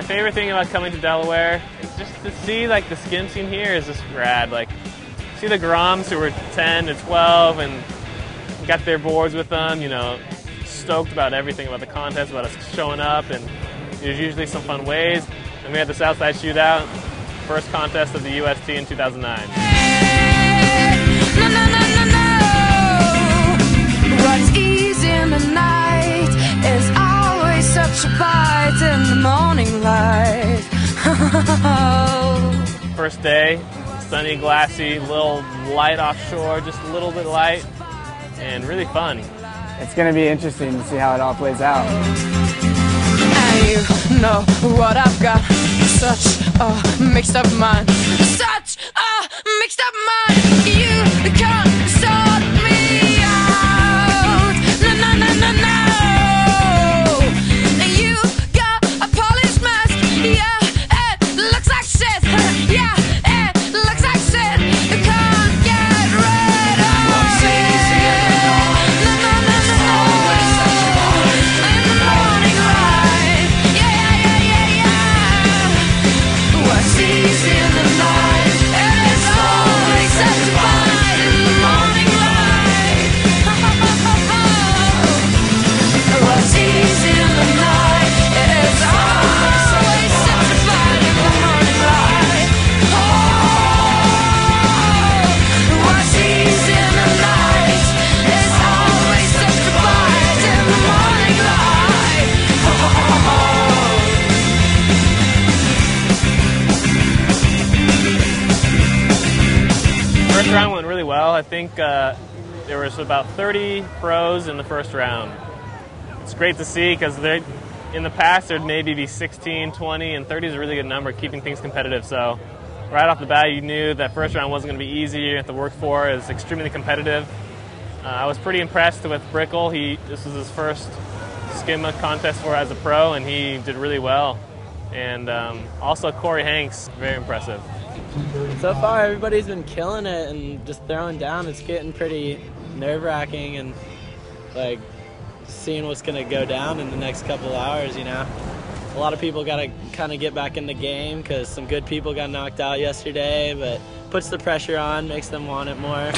My favorite thing about coming to Delaware is just to see like the skim scene here is just rad. Like see the Groms who were 10 to 12 and got their boards with them, you know, stoked about everything about the contest, about us showing up, and there's usually some fun ways. And we had the Southside Shootout, first contest of the UST in 2009. Always a bite in the morning light. First day, sunny, glassy, little light offshore, just a little bit light, and really fun. It's going to be interesting to see how it all plays out. and you know what I've got. Such a mixed up mind. Such a mixed up mind. You can't First round went really well. I think uh, there was about 30 pros in the first round. It's great to see because they, in the past there'd maybe be 16, 20, and 30 is a really good number, keeping things competitive. So right off the bat, you knew that first round wasn't going to be easy. You have to work for it. It's extremely competitive. Uh, I was pretty impressed with Brickle. He this was his first skimma contest for as a pro, and he did really well. And um, also Corey Hanks, very impressive. So far, everybody's been killing it and just throwing down. It's getting pretty nerve wracking and like seeing what's going to go down in the next couple hours, you know. A lot of people got to kind of get back in the game because some good people got knocked out yesterday, but puts the pressure on, makes them want it more.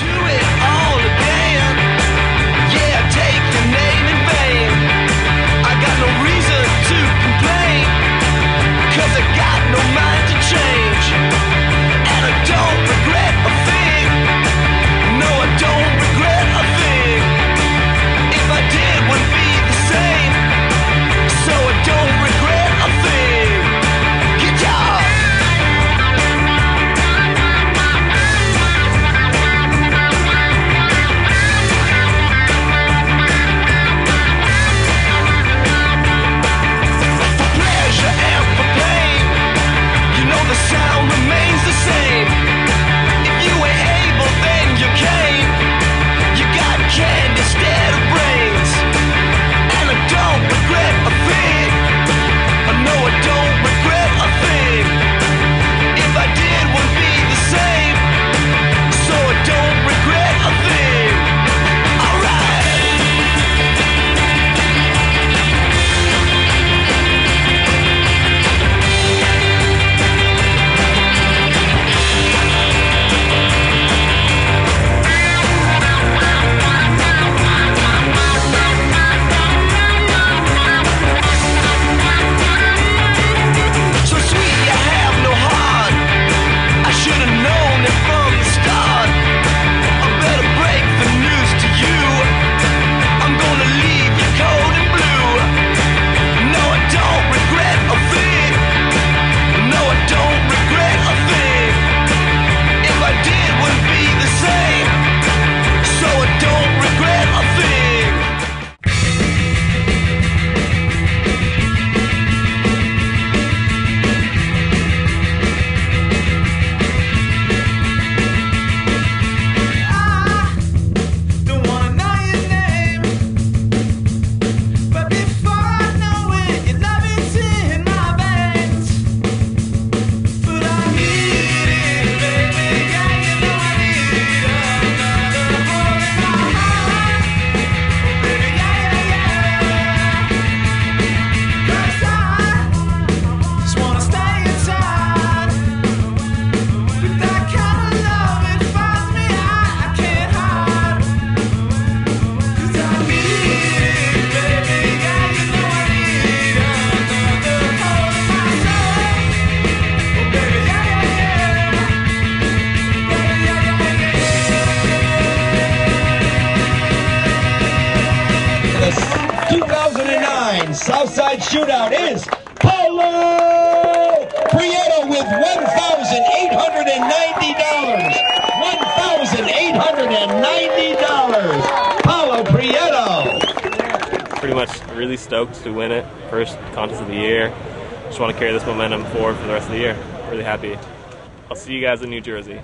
2009 Southside Shootout is Paulo Prieto with $1,890. $1,890. Paulo Prieto. Pretty much really stoked to win it. First contest of the year. Just want to carry this momentum forward for the rest of the year. Really happy. I'll see you guys in New Jersey.